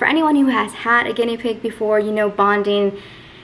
for anyone who has had a guinea pig before, you know bonding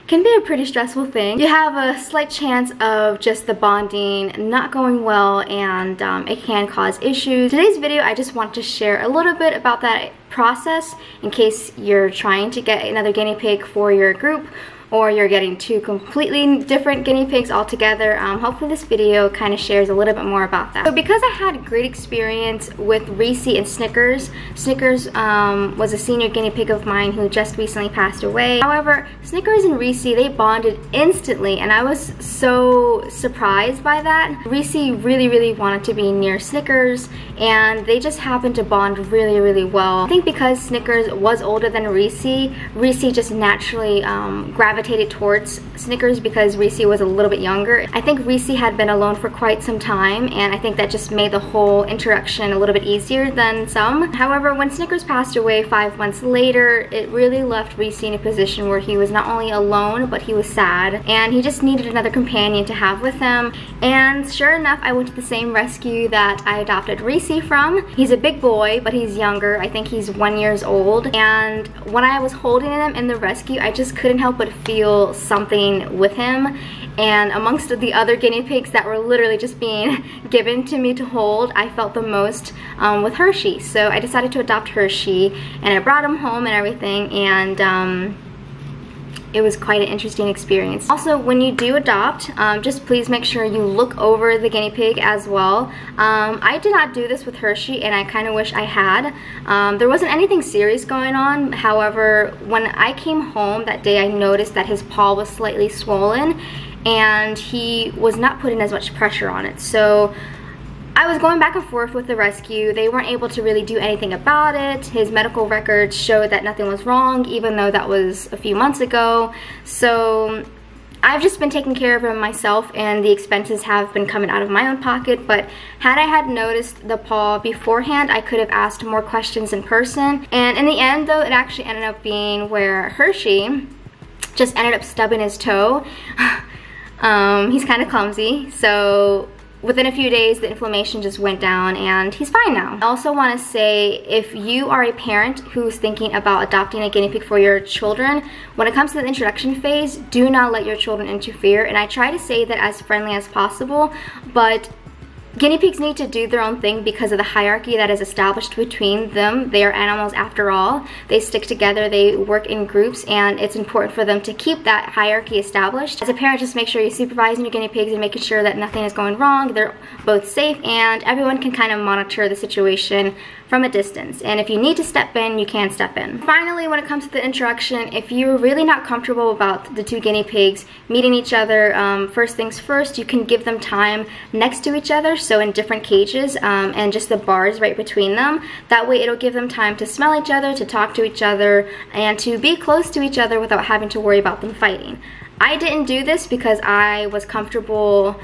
can be a pretty stressful thing. You have a slight chance of just the bonding not going well and um, it can cause issues. Today's video, I just want to share a little bit about that process in case you're trying to get another guinea pig for your group or you're getting two completely different guinea pigs altogether. Um, hopefully this video kind of shares a little bit more about that. So because I had great experience with Reese and Snickers, Snickers um, was a senior guinea pig of mine who just recently passed away. However, Snickers and Reese, they bonded instantly and I was so surprised by that. Reese really, really wanted to be near Snickers and they just happened to bond really, really well. I think because Snickers was older than Reese, Reese just naturally um, gravitated towards Snickers because Reese was a little bit younger. I think Reese had been alone for quite some time and I think that just made the whole interaction a little bit easier than some. However, when Snickers passed away five months later, it really left Reese in a position where he was not only alone, but he was sad and he just needed another companion to have with him. And sure enough, I went to the same rescue that I adopted Reese from. He's a big boy, but he's younger. I think he's one years old. And when I was holding him in the rescue, I just couldn't help but feel something with him and amongst the other guinea pigs that were literally just being given to me to hold, I felt the most um, with Hershey. So I decided to adopt Hershey and I brought him home and everything and um, it was quite an interesting experience. Also, when you do adopt, um, just please make sure you look over the guinea pig as well. Um, I did not do this with Hershey and I kind of wish I had. Um, there wasn't anything serious going on. However, when I came home that day, I noticed that his paw was slightly swollen and he was not putting as much pressure on it. So I was going back and forth with the rescue. They weren't able to really do anything about it. His medical records showed that nothing was wrong, even though that was a few months ago. So I've just been taking care of him myself and the expenses have been coming out of my own pocket but had I had noticed the paw beforehand I could have asked more questions in person and in the end though it actually ended up being where Hershey just ended up stubbing his toe um, he's kind of clumsy so within a few days the inflammation just went down and he's fine now. I also want to say if you are a parent who's thinking about adopting a guinea pig for your children, when it comes to the introduction phase, do not let your children interfere and I try to say that as friendly as possible but Guinea pigs need to do their own thing because of the hierarchy that is established between them. They are animals after all. They stick together, they work in groups, and it's important for them to keep that hierarchy established. As a parent, just make sure you're supervising your guinea pigs and making sure that nothing is going wrong, they're both safe, and everyone can kind of monitor the situation from a distance. And if you need to step in, you can step in. Finally, when it comes to the interaction, if you're really not comfortable about the two guinea pigs meeting each other, um, first things first, you can give them time next to each other, so in different cages, um, and just the bars right between them. That way it'll give them time to smell each other, to talk to each other, and to be close to each other without having to worry about them fighting. I didn't do this because I was comfortable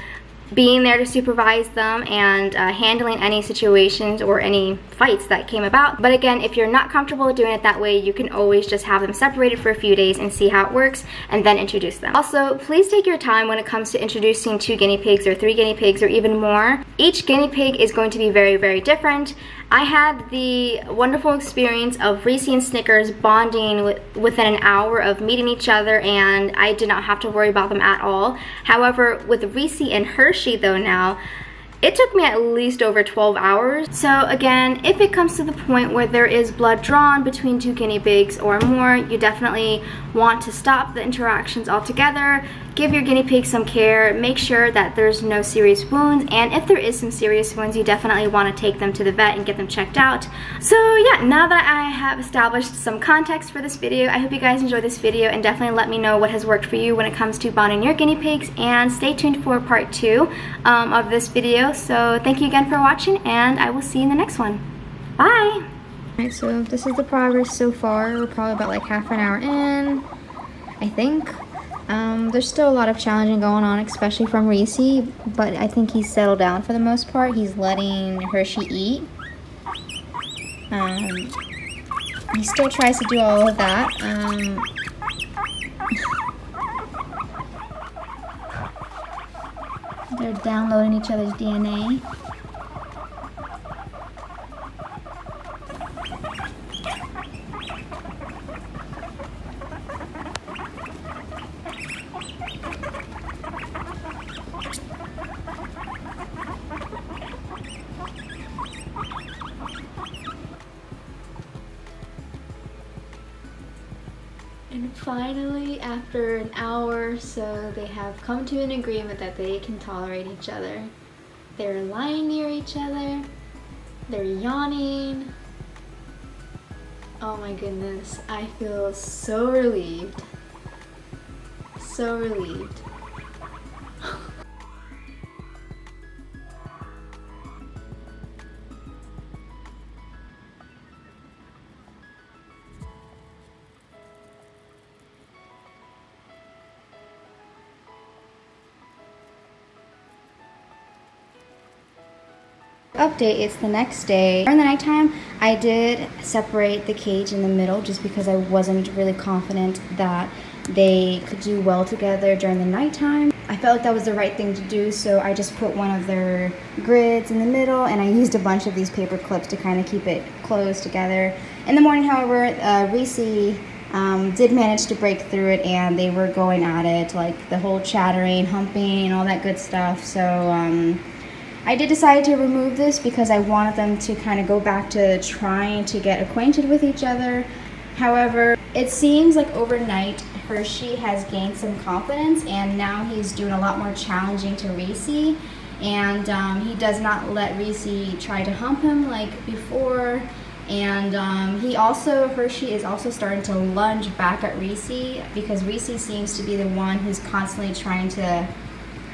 being there to supervise them and uh, handling any situations or any fights that came about. But again, if you're not comfortable doing it that way, you can always just have them separated for a few days and see how it works and then introduce them. Also, please take your time when it comes to introducing two guinea pigs or three guinea pigs or even more. Each guinea pig is going to be very, very different. I had the wonderful experience of Reese and Snickers bonding with, within an hour of meeting each other and I did not have to worry about them at all. However, with Reese and Though now, it took me at least over 12 hours. So again, if it comes to the point where there is blood drawn between two guinea pigs or more, you definitely want to stop the interactions altogether, give your guinea pig some care, make sure that there's no serious wounds, and if there is some serious wounds, you definitely want to take them to the vet and get them checked out. So yeah, now that I have established some context for this video, I hope you guys enjoyed this video and definitely let me know what has worked for you when it comes to bonding your guinea pigs, and stay tuned for part two um, of this video so thank you again for watching and I will see you in the next one. Bye! Alright, so this is the progress so far. We're probably about like half an hour in, I think. Um, there's still a lot of challenging going on, especially from Reese, but I think he's settled down for the most part. He's letting Hershey eat. Um, he still tries to do all of that. Um, They're downloading each other's DNA. So, they have come to an agreement that they can tolerate each other. They're lying near each other. They're yawning. Oh my goodness, I feel so relieved. So relieved. Update, it's the next day. During the nighttime, I did separate the cage in the middle just because I wasn't really confident that they could do well together during the nighttime. I felt like that was the right thing to do, so I just put one of their grids in the middle and I used a bunch of these paper clips to kind of keep it closed together. In the morning, however, uh, Reese um, did manage to break through it and they were going at it, like the whole chattering, humping, and all that good stuff. So um, I did decide to remove this because I wanted them to kind of go back to trying to get acquainted with each other. However, it seems like overnight Hershey has gained some confidence and now he's doing a lot more challenging to Reese and um, he does not let Reese try to hump him like before and um, he also, Hershey is also starting to lunge back at Reese because Reese seems to be the one who's constantly trying to,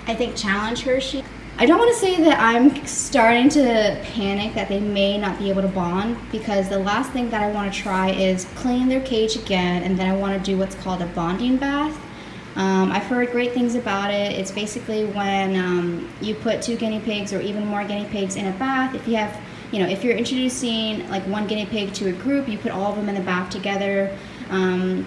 I think, challenge Hershey. I don't want to say that I'm starting to panic that they may not be able to bond because the last thing that I want to try is clean their cage again and then I want to do what's called a bonding bath. Um, I've heard great things about it. It's basically when um, you put two guinea pigs or even more guinea pigs in a bath. If you have, you know, if you're introducing like one guinea pig to a group, you put all of them in the bath together. Um,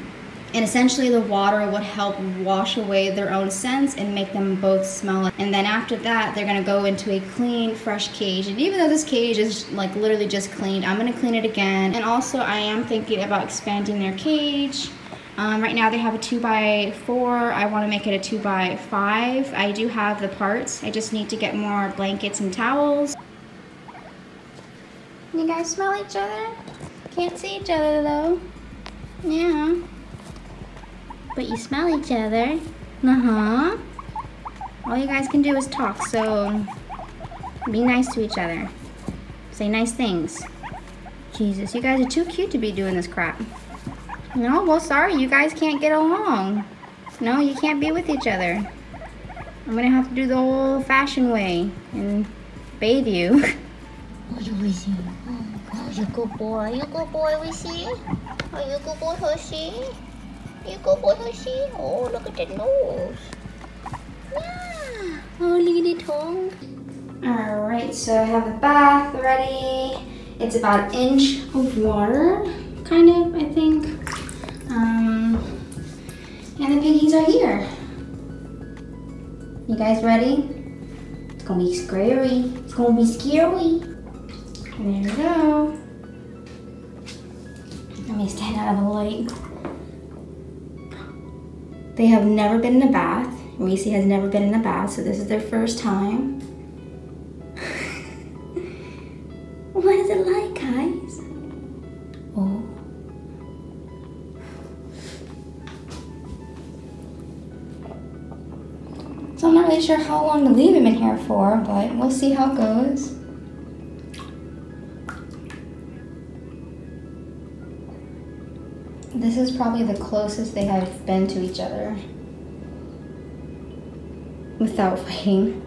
and essentially the water would help wash away their own scents and make them both smell and then after that they're to go into a clean fresh cage. And even though this cage is like literally just cleaned i'm to clean it again. And also i am thinking about expanding their cage. Um, right now they have a 2 by 4 i want to make it a 2 by 5 i do have the parts. I just need to get more blankets and towels. You guys smell each other? Can't see each other though. Yeah but you smell each other. Uh-huh. All you guys can do is talk, so be nice to each other. Say nice things. Jesus, you guys are too cute to be doing this crap. No, well, sorry, you guys can't get along. No, you can't be with each other. I'm gonna have to do the old fashioned way and bathe you. Oh, you Wizzy. Oh, you good boy. You good boy, Wizzy. Oh, you good boy, Hershey. You go boy Hershey. Oh, look at the nose. Yeah. Oh, look at the tongue. Alright, so I have the bath ready. It's about an inch of water, kind of, I think. Um, and the piggies are here. You guys ready? It's gonna be scary. It's gonna be scary. There we go. Let me stand out of the light. They have never been in a bath. Reese has never been in a bath, so this is their first time. what is it like, guys? Oh. So I'm not really sure how long to leave him in here for, but we'll see how it goes. This is probably the closest they have been to each other without fighting.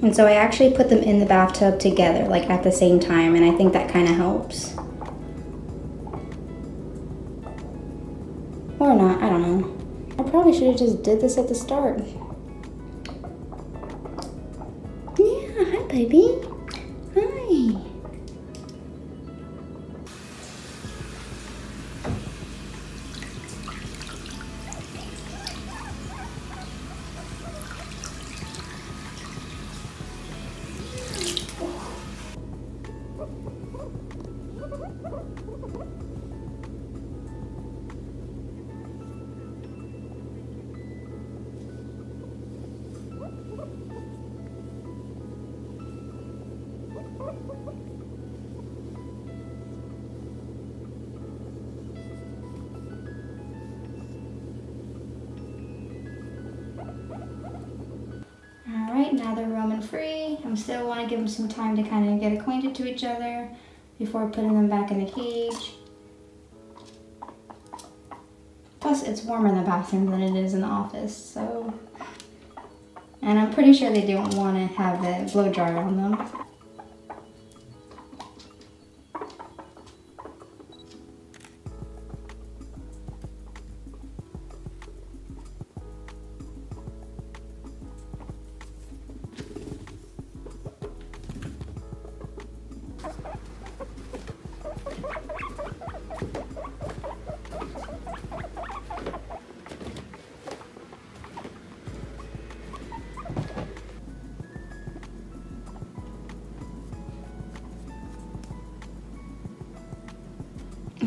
And so I actually put them in the bathtub together, like at the same time, and I think that kind of helps. Or not, I don't know. I probably should have just did this at the start. Yeah, hi baby. I'm still want to give them some time to kind of get acquainted to each other before putting them back in the cage. Plus, it's warmer in the bathroom than it is in the office, so. And I'm pretty sure they don't want to have the blow dryer on them.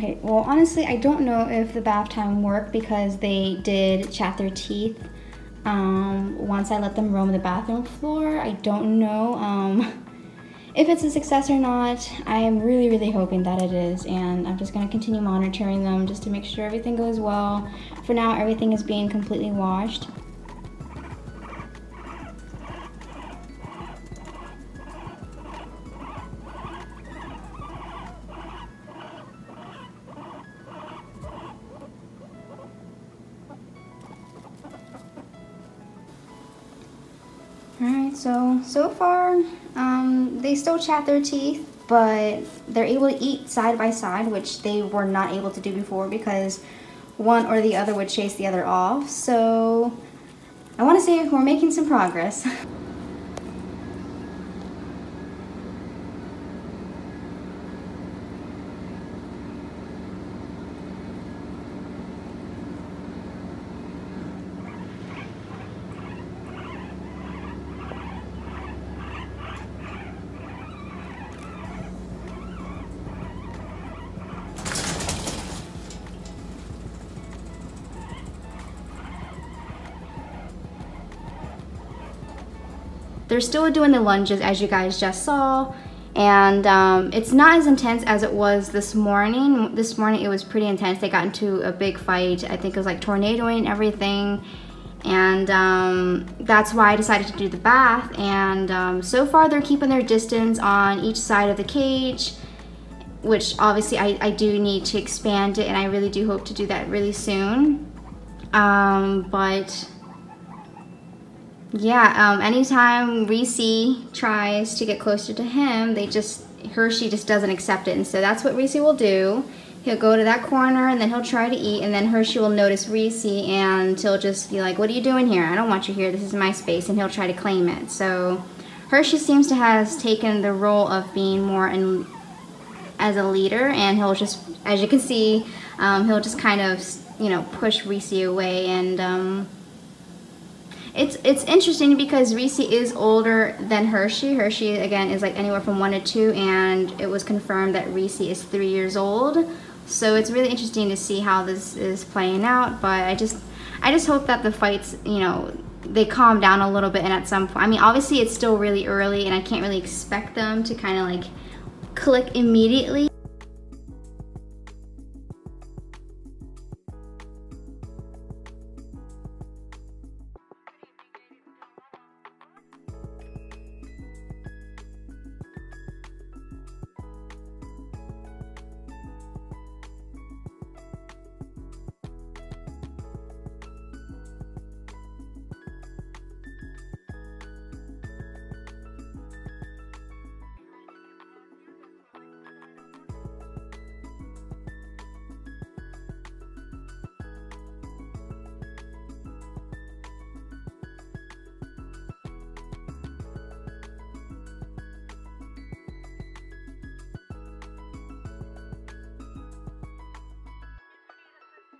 Okay, well, honestly, I don't know if the bath time worked because they did chat their teeth um, once I let them roam the bathroom floor. I don't know um, if it's a success or not. I am really, really hoping that it is, and I'm just going to continue monitoring them just to make sure everything goes well. For now, everything is being completely washed. Alright, so, so far, um, they still chat their teeth, but they're able to eat side by side, which they were not able to do before because one or the other would chase the other off. So, I want to say we're making some progress. They're still doing the lunges as you guys just saw and um, it's not as intense as it was this morning. This morning it was pretty intense. They got into a big fight. I think it was like tornadoing and everything. And um, that's why I decided to do the bath. And um, so far they're keeping their distance on each side of the cage, which obviously I, I do need to expand it and I really do hope to do that really soon. Um, but yeah, um, anytime Reese tries to get closer to him, they just, Hershey just doesn't accept it. And so that's what Reese will do. He'll go to that corner and then he'll try to eat and then Hershey will notice Reese and he'll just be like, what are you doing here? I don't want you here. This is my space. And he'll try to claim it. So Hershey seems to has taken the role of being more in, as a leader and he'll just, as you can see, um, he'll just kind of, you know, push Reese away and, um, it's it's interesting because Reese is older than Hershey. Hershey again is like anywhere from one to two, and it was confirmed that Reese is three years old. So it's really interesting to see how this is playing out. But I just I just hope that the fights, you know, they calm down a little bit, and at some point, I mean, obviously it's still really early, and I can't really expect them to kind of like click immediately.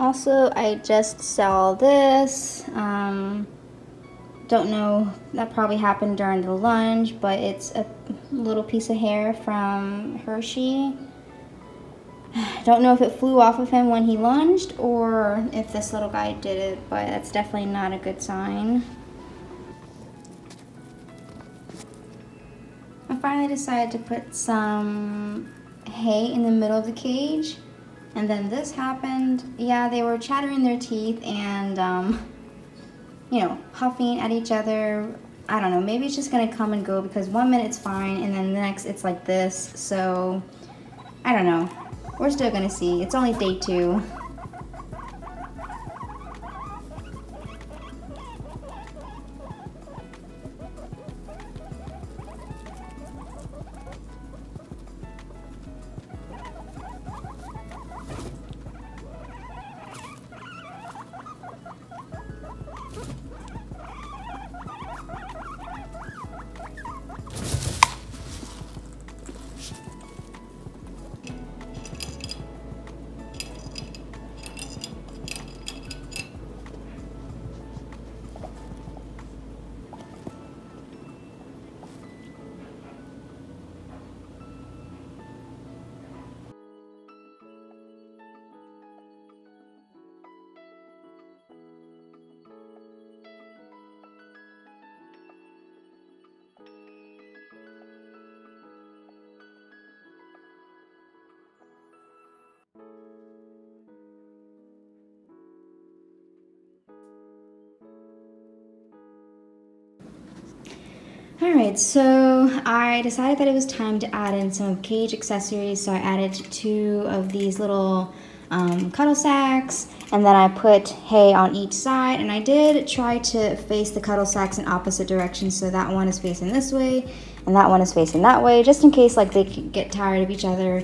Also, I just saw this. Um, don't know, that probably happened during the lunge, but it's a little piece of hair from Hershey. Don't know if it flew off of him when he lunged or if this little guy did it, but that's definitely not a good sign. I finally decided to put some hay in the middle of the cage and then this happened. Yeah, they were chattering their teeth and, um, you know, huffing at each other I don't know, maybe it's just gonna come and go because one minute it's fine and then the next it's like this. So I don't know. We're still gonna see. It's only day two. Alright, so I decided that it was time to add in some cage accessories, so I added two of these little um, cuddle sacks, and then I put hay on each side, and I did try to face the cuddle sacks in opposite directions, so that one is facing this way, and that one is facing that way, just in case like they get tired of each other.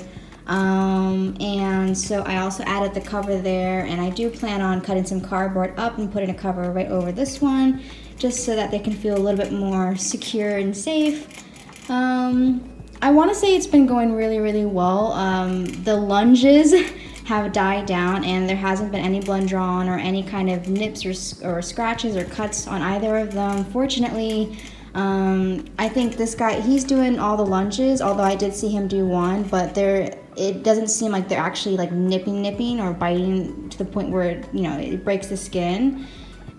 Um, and so I also added the cover there, and I do plan on cutting some cardboard up and putting a cover right over this one, just so that they can feel a little bit more secure and safe. Um, I want to say it's been going really, really well. Um, the lunges have died down and there hasn't been any blood drawn or any kind of nips or, or scratches or cuts on either of them. Fortunately, um, I think this guy, he's doing all the lunges, although I did see him do one, but there, it doesn't seem like they're actually like nipping, nipping or biting to the point where, you know, it breaks the skin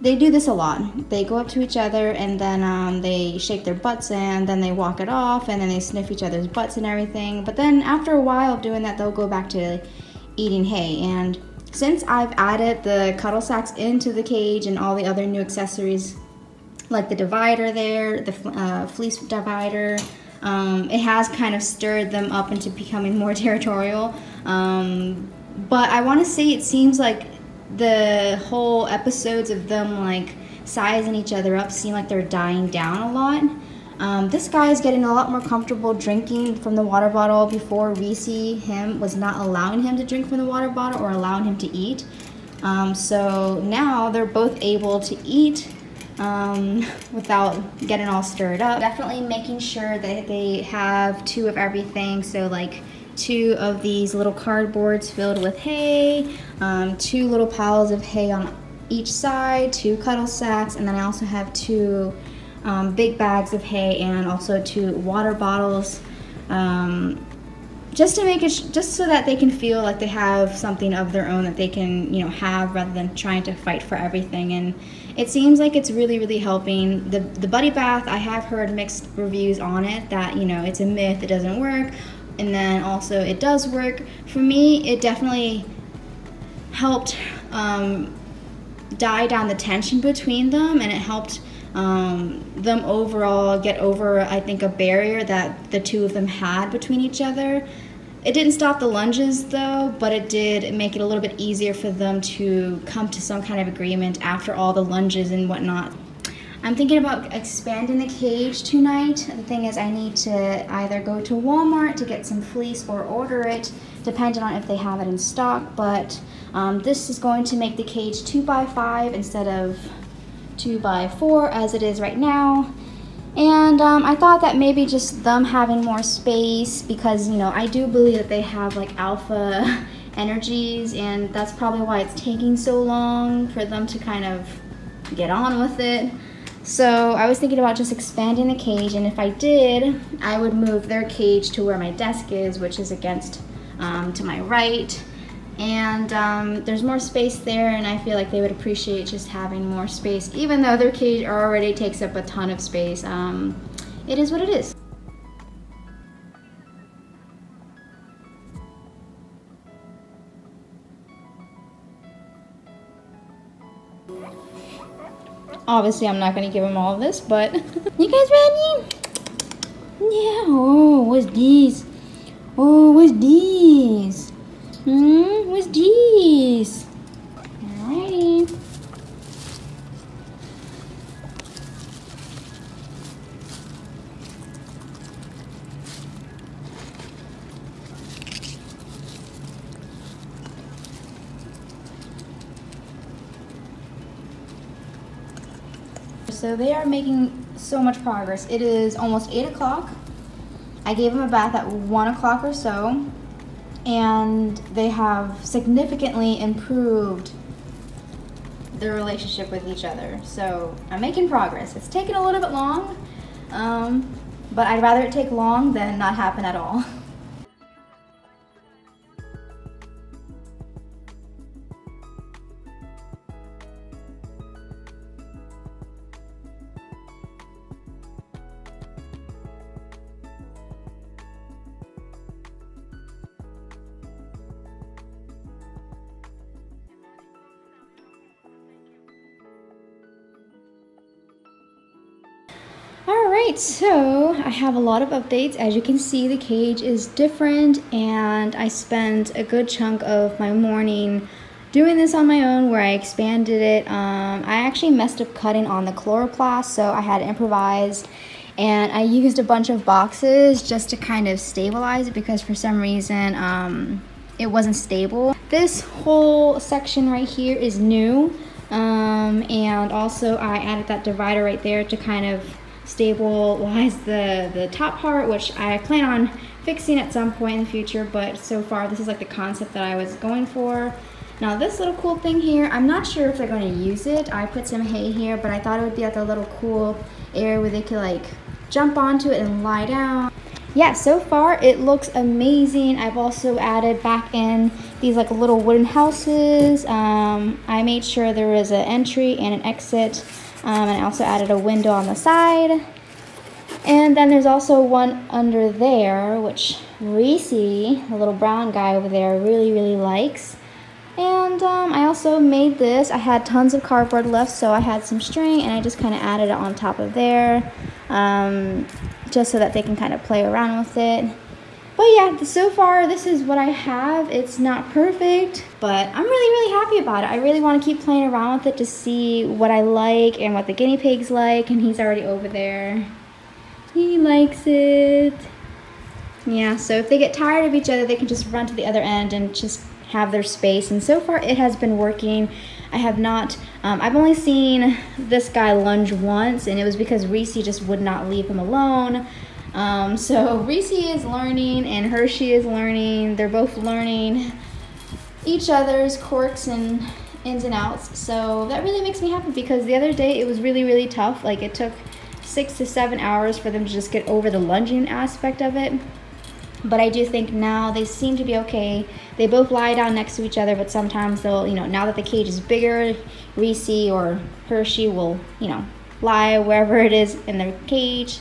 they do this a lot. They go up to each other and then um, they shake their butts and then they walk it off and then they sniff each other's butts and everything. But then after a while of doing that, they'll go back to eating hay. And since I've added the cuddle sacks into the cage and all the other new accessories, like the divider there, the uh, fleece divider, um, it has kind of stirred them up into becoming more territorial. Um, but I want to say it seems like the whole episodes of them like sizing each other up seem like they're dying down a lot. Um, this guy is getting a lot more comfortable drinking from the water bottle before Reese, him, was not allowing him to drink from the water bottle or allowing him to eat. Um, so now they're both able to eat um, without getting all stirred up. Definitely making sure that they have two of everything. So like two of these little cardboards filled with hay, um, two little piles of hay on each side, two cuddle sacks, and then I also have two um, big bags of hay and also two water bottles. Um, just to make it, just so that they can feel like they have something of their own that they can, you know, have rather than trying to fight for everything. And it seems like it's really, really helping. The the buddy bath, I have heard mixed reviews on it that you know it's a myth, it doesn't work, and then also it does work. For me, it definitely helped um, die down the tension between them, and it helped um, them overall get over, I think, a barrier that the two of them had between each other. It didn't stop the lunges though, but it did make it a little bit easier for them to come to some kind of agreement after all the lunges and whatnot. I'm thinking about expanding the cage tonight. The thing is I need to either go to Walmart to get some fleece or order it, depending on if they have it in stock, but um, this is going to make the cage 2 by 5 instead of 2 by 4 as it is right now. And um, I thought that maybe just them having more space because, you know, I do believe that they have like alpha energies and that's probably why it's taking so long for them to kind of get on with it. So I was thinking about just expanding the cage and if I did, I would move their cage to where my desk is, which is against um, to my right and um, there's more space there and I feel like they would appreciate just having more space even though their cage already takes up a ton of space um, it is what it is Obviously, I'm not gonna give him all of this, but you guys ready? Yeah. Oh, what's this? Oh, what's this? Hmm, what's this? Alrighty. So they are making so much progress. It is almost 8 o'clock. I gave them a bath at 1 o'clock or so, and they have significantly improved their relationship with each other. So I'm making progress. It's taken a little bit long, um, but I'd rather it take long than not happen at all. Alright, so I have a lot of updates. As you can see, the cage is different and I spent a good chunk of my morning doing this on my own where I expanded it. Um, I actually messed up cutting on the coroplast, so I had to improvise and I used a bunch of boxes just to kind of stabilize it because for some reason um, it wasn't stable. This whole section right here is new um, and also I added that divider right there to kind of stabilize the, the top part, which I plan on fixing at some point in the future, but so far this is like the concept that I was going for. Now this little cool thing here, I'm not sure if they're going to use it. I put some hay here, but I thought it would be like a little cool area where they could like jump onto it and lie down. Yeah, so far it looks amazing. I've also added back in these like little wooden houses. Um, I made sure there was an entry and an exit um, and I also added a window on the side. And then there's also one under there, which Reese, the little brown guy over there, really, really likes. And um, I also made this. I had tons of cardboard left, so I had some string, and I just kind of added it on top of there, um, just so that they can kind of play around with it. But yeah, so far this is what I have. It's not perfect, but I'm really, really happy about it. I really want to keep playing around with it to see what I like and what the guinea pig's like, and he's already over there. He likes it. Yeah, so if they get tired of each other, they can just run to the other end and just have their space. And so far it has been working. I have not, um, I've only seen this guy lunge once, and it was because Reese just would not leave him alone. Um, so Reese is learning and Hershey is learning. They're both learning each other's quirks and ins and outs. So that really makes me happy because the other day it was really, really tough. Like it took six to seven hours for them to just get over the lunging aspect of it. But I do think now they seem to be okay. They both lie down next to each other, but sometimes they'll, you know, now that the cage is bigger, Reese or Hershey will, you know, lie wherever it is in their cage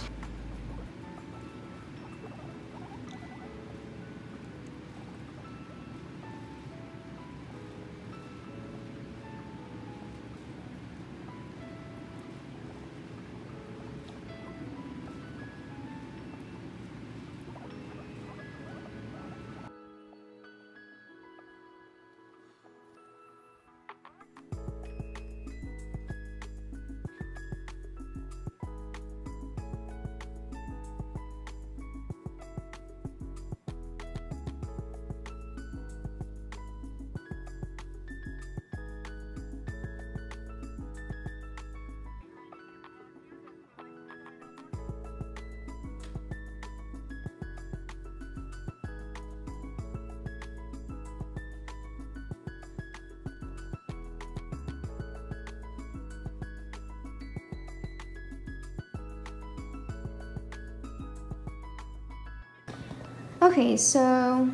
Okay, so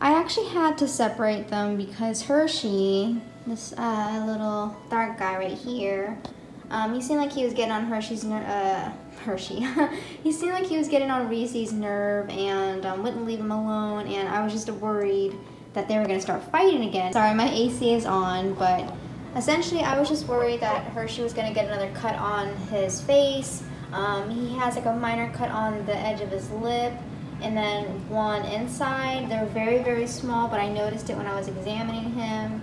I actually had to separate them because Hershey, this uh, little dark guy right here, um, he seemed like he was getting on Hershey's ner uh, Hershey. he seemed like he was getting on Reese's nerve and um, wouldn't leave him alone and I was just worried that they were going to start fighting again. Sorry, my AC is on, but essentially I was just worried that Hershey was gonna get another cut on his face. Um, he has like a minor cut on the edge of his lip and then one inside. They're very, very small, but I noticed it when I was examining him.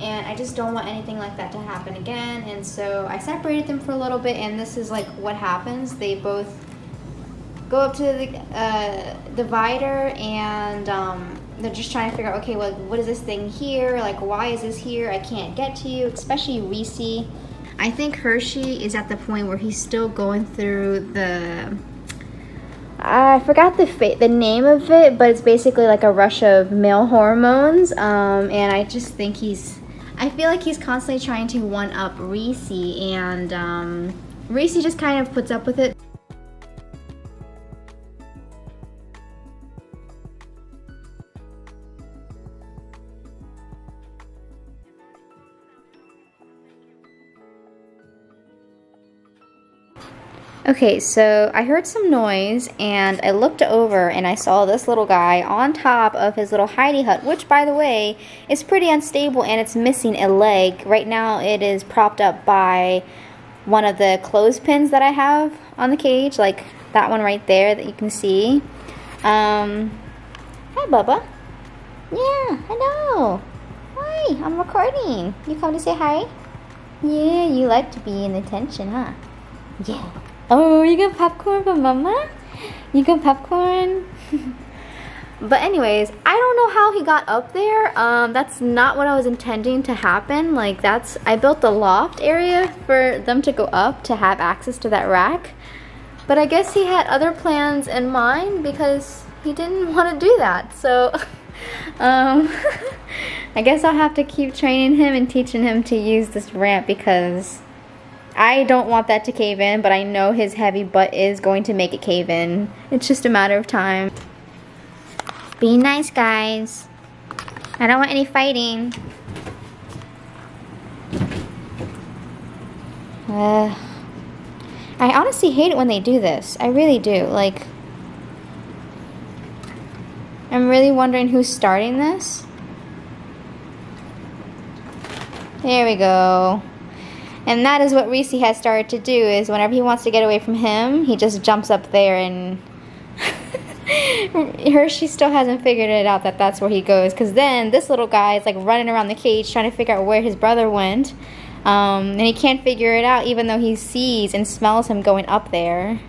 And I just don't want anything like that to happen again. And so I separated them for a little bit, and this is like what happens. They both go up to the uh, divider, and um, they're just trying to figure out, okay, well, what is this thing here? Like, why is this here? I can't get to you, especially Reese. I think Hershey is at the point where he's still going through the I forgot the the name of it, but it's basically like a rush of male hormones. Um, and I just think he's, I feel like he's constantly trying to one up Reese, and um, Reese just kind of puts up with it. Okay, so I heard some noise and I looked over and I saw this little guy on top of his little hidey hut, which by the way is pretty unstable and it's missing a leg. Right now it is propped up by one of the clothespins that I have on the cage, like that one right there that you can see. Um, hi Bubba. Yeah, hello. Hi, I'm recording. You come to say hi? Yeah, you like to be in attention, huh? Yeah. Oh, you got popcorn for mama? You got popcorn? but anyways, I don't know how he got up there. Um, that's not what I was intending to happen. Like that's, I built the loft area for them to go up to have access to that rack. But I guess he had other plans in mind because he didn't want to do that. So, um, I guess I'll have to keep training him and teaching him to use this ramp because I don't want that to cave in, but I know his heavy butt is going to make it cave in. It's just a matter of time. Be nice, guys. I don't want any fighting. I honestly hate it when they do this. I really do. Like, I'm really wondering who's starting this. There we go. And that is what Reese has started to do is whenever he wants to get away from him, he just jumps up there and Hershey still hasn't figured it out that that's where he goes because then this little guy is like running around the cage trying to figure out where his brother went. Um, and he can't figure it out even though he sees and smells him going up there